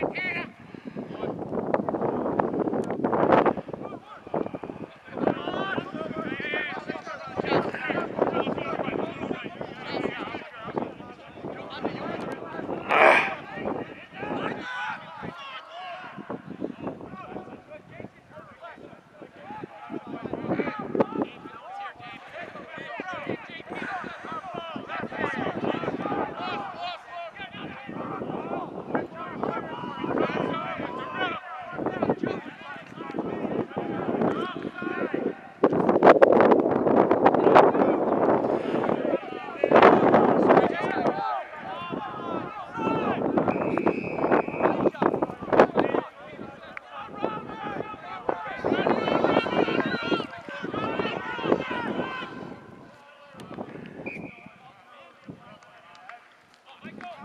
Yeah. Michael.